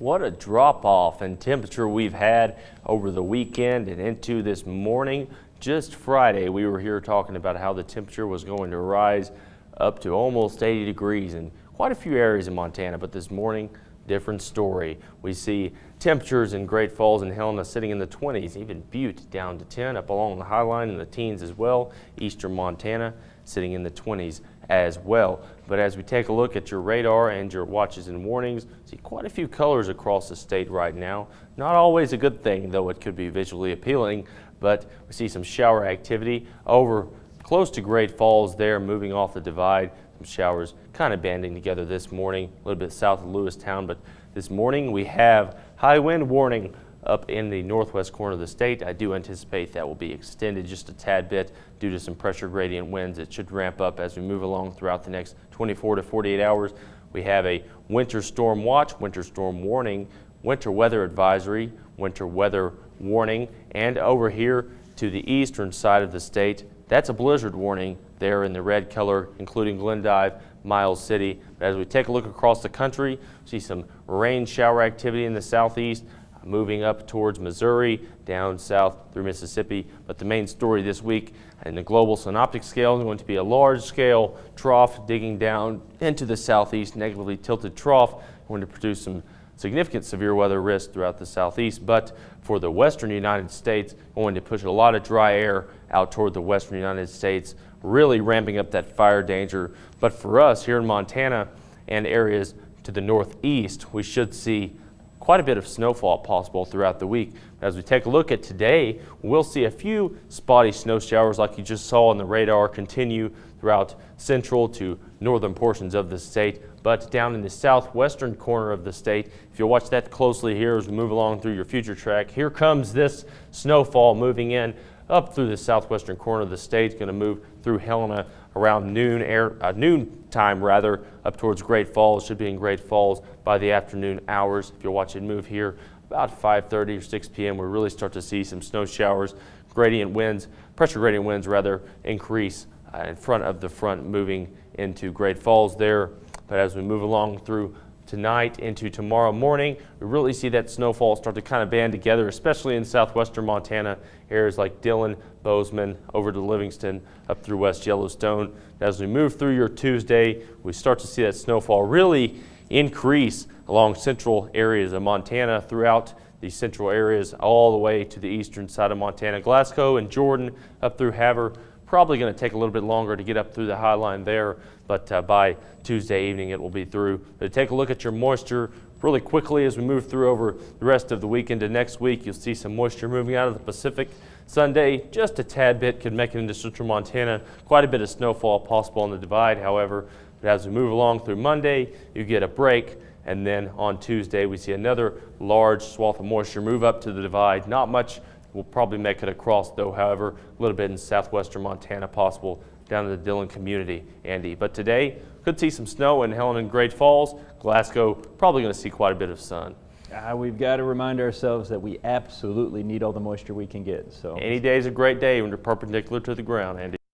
What a drop off in temperature we've had over the weekend and into this morning. Just Friday, we were here talking about how the temperature was going to rise up to almost 80 degrees in quite a few areas in Montana. But this morning, different story. We see temperatures in Great Falls and Helena sitting in the 20s, even Butte down to 10, up along the High Line in the teens as well. Eastern Montana sitting in the 20s as well. But as we take a look at your radar and your watches and warnings, see quite a few colors across the state right now. Not always a good thing, though it could be visually appealing, but we see some shower activity over close to Great Falls there, moving off the divide. Some showers kind of banding together this morning, a little bit south of Lewistown, but this morning we have high wind warning up in the northwest corner of the state. I do anticipate that will be extended just a tad bit due to some pressure gradient winds. It should ramp up as we move along throughout the next 24 to 48 hours. We have a winter storm watch, winter storm warning, winter weather advisory, winter weather warning, and over here to the eastern side of the state, that's a blizzard warning there in the red color, including Glendive, Miles City. But as we take a look across the country, see some rain shower activity in the southeast, moving up towards Missouri, down south through Mississippi. But the main story this week in the global synoptic scale is going to be a large scale trough digging down into the southeast, negatively tilted trough, going to produce some significant severe weather risk throughout the southeast, but for the western United States, going to push a lot of dry air out toward the western United States, really ramping up that fire danger. But for us here in Montana and areas to the northeast, we should see quite a bit of snowfall possible throughout the week. As we take a look at today, we'll see a few spotty snow showers like you just saw on the radar continue throughout central to northern portions of the state. But down in the southwestern corner of the state, if you'll watch that closely here as we move along through your future track, here comes this snowfall moving in up through the southwestern corner of the state. It's going to move through Helena around noon, air, uh, noon time rather, up towards Great Falls. Should be in Great Falls by the afternoon hours. If you're watching move here about 5.30 or 6 p.m., we really start to see some snow showers, gradient winds, pressure gradient winds rather, increase uh, in front of the front moving into Great Falls there. But as we move along through tonight into tomorrow morning, we really see that snowfall start to kind of band together, especially in southwestern Montana, areas like Dillon, Bozeman, over to Livingston, up through West Yellowstone. As we move through your Tuesday, we start to see that snowfall really increase along central areas of Montana throughout the central areas all the way to the eastern side of Montana. Glasgow and Jordan up through Havre Probably going to take a little bit longer to get up through the high line there, but uh, by Tuesday evening it will be through. Take a look at your moisture really quickly as we move through over the rest of the weekend to next week. You'll see some moisture moving out of the Pacific. Sunday, just a tad bit could make it into central Montana. Quite a bit of snowfall possible on the divide, however. But as we move along through Monday, you get a break. And then on Tuesday, we see another large swath of moisture move up to the divide. Not much We'll probably make it across, though, however, a little bit in southwestern Montana possible down to the Dillon community, Andy. But today, could see some snow in Helena and Great Falls. Glasgow, probably going to see quite a bit of sun. Uh, we've got to remind ourselves that we absolutely need all the moisture we can get. So Any day is a great day when you're perpendicular to the ground, Andy.